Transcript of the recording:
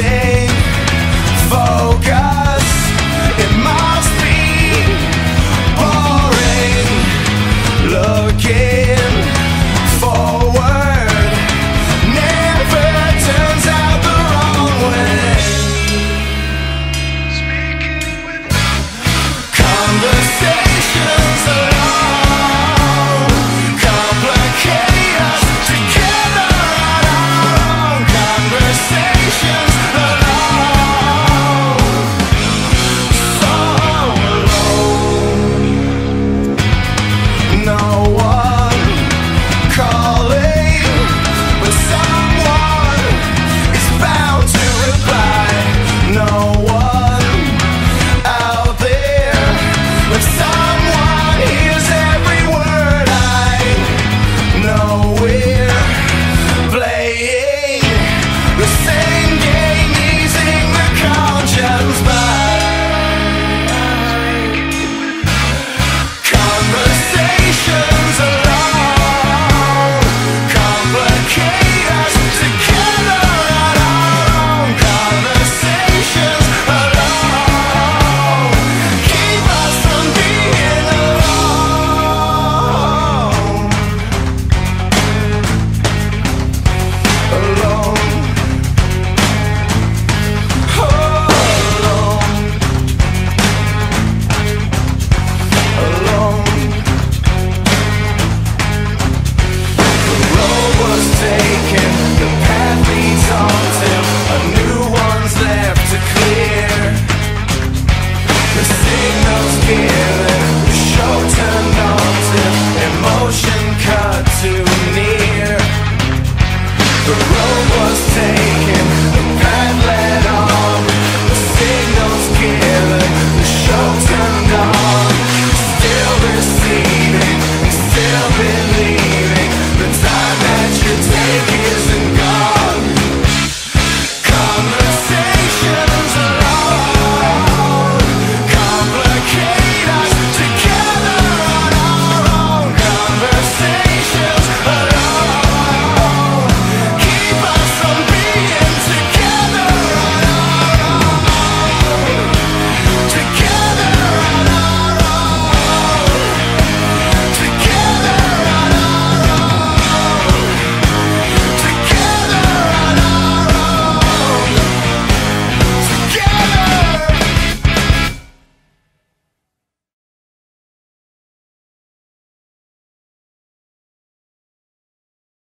say